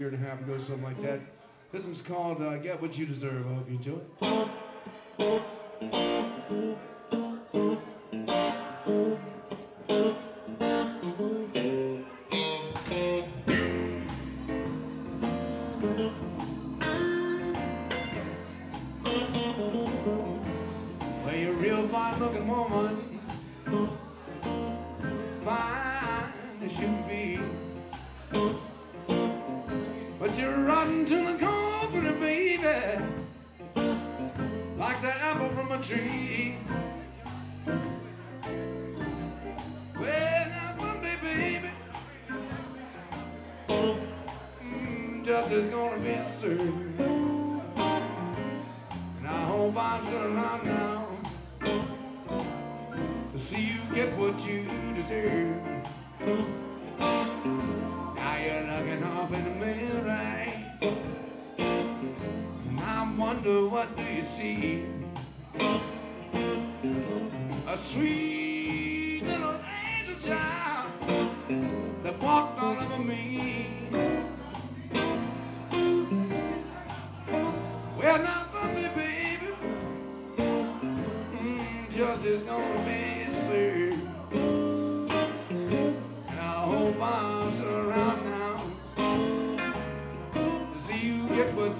year and a half ago, something like that. This one's called uh, Get What You Deserve. I hope you enjoy Well, you're a real fine looking woman. Fine as you can be. You're rotten to the core, baby. Like the apple from a tree. Well, now someday, baby. mm, Justice gonna be served. And I hope I'm still around now to see you get what you deserve. You're looking off in the mirror, and I wonder what do you see? A sweet little angel child that walked all over me. Well, now someday, baby, mm, justice gonna be served.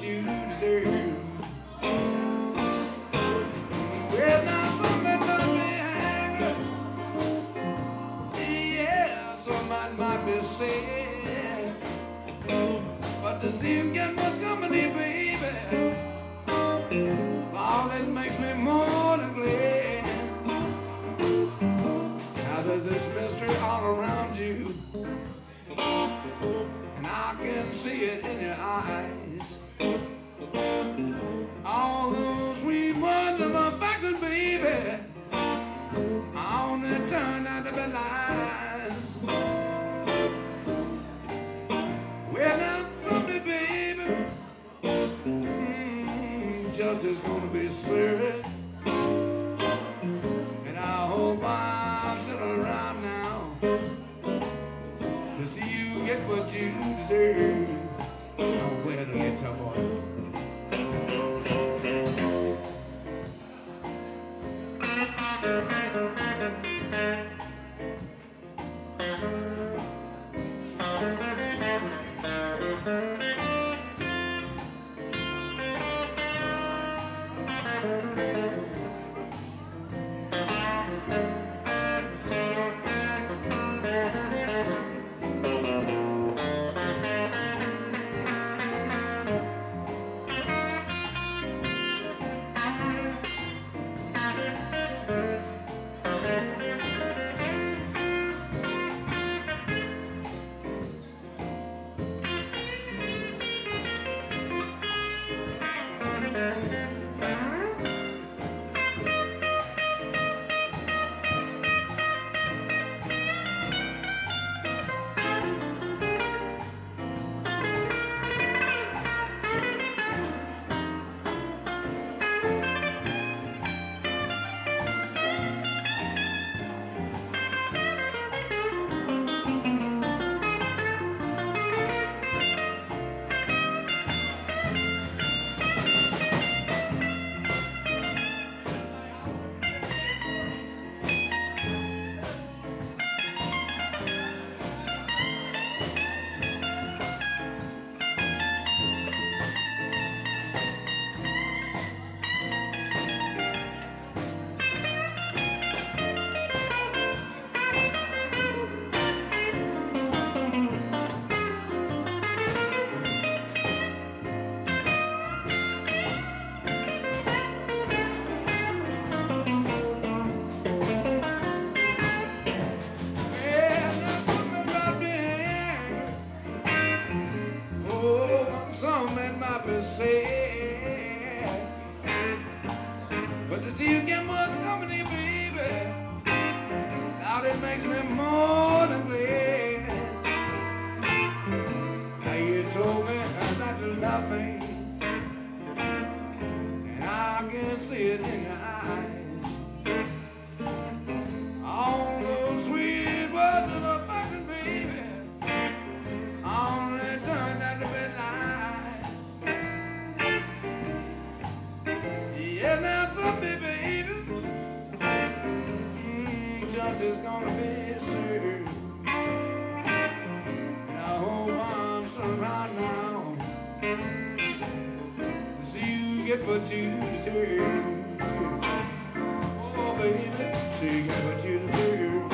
You deserve. Well, be angry. Yeah, might be. But you get coming here, baby, makes me more than glad. Now there's this mystery all around you, and I can see it in your eyes. All those sweet words of affection, baby, only turned out to be lies. Well, now someday, baby, mm, justice gonna be served. And I hope I'm still around now to see you get what you deserve. I'm glad to Something might be said. But see you get coming here, baby, now it makes me more justice gonna be served. And I hope I'm still right now to see you get what you deserve. Oh, baby, see you get what you deserve.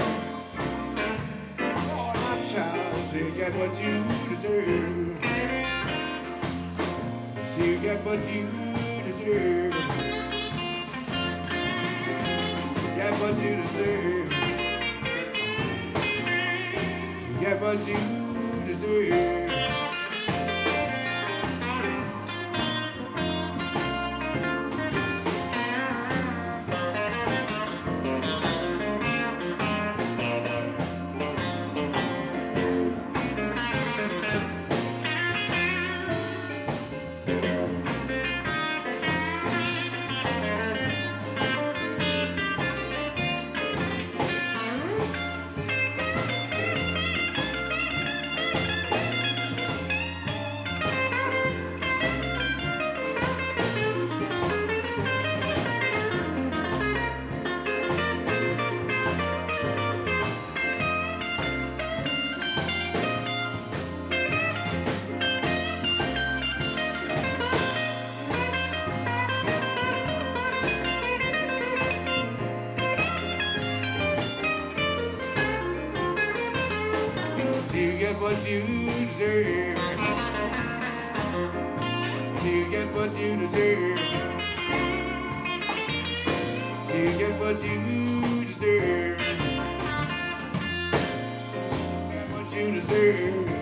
Oh, my child, see you get what you deserve. See you get what you deserve. Get what you deserve. What you deserve. Get what you deserve. To get what you deserve. To get what you deserve. Get what you deserve.